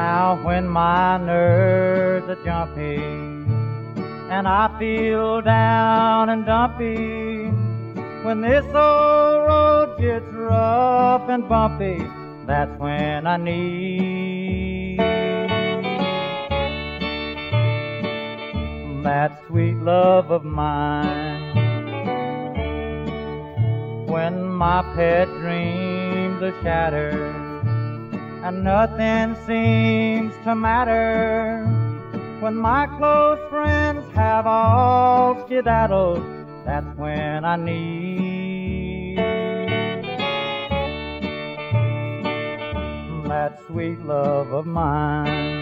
now when my nerves are jumpy and I feel down and dumpy. When this old road gets rough and bumpy, that's when I need that sweet love of mine. When my pet dreams are shattered and nothing seems to matter. When my close friends have all skedaddled, that's when I need that sweet love of mine.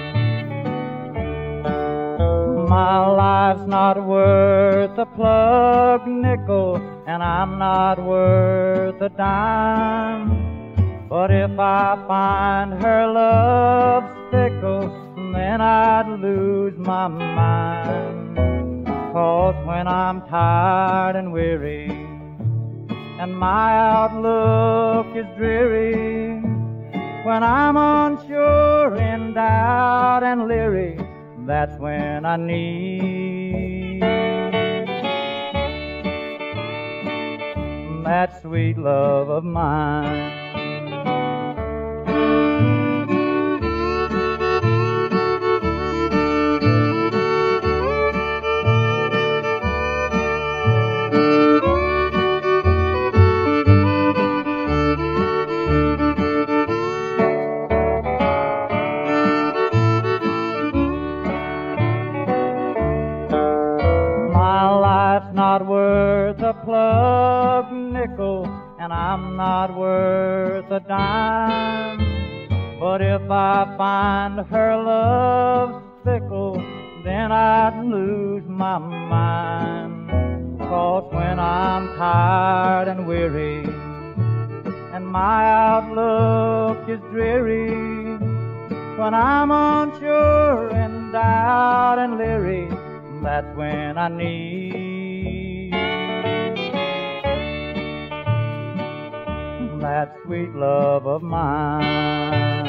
My life's not worth a plug nickel, and I'm not worth a dime. If I find her love fickle, then I'd lose my mind. Cause when I'm tired and weary, and my outlook is dreary, when I'm unsure, in doubt and leery, that's when I need that sweet love of mine. Worth a plug nickel, and I'm not worth a dime. But if I find her love fickle, then I'd lose my mind. Cause when I'm tired and weary, and my outlook is dreary, when I'm unsure and doubt and leery, that's when I need that sweet love of mine.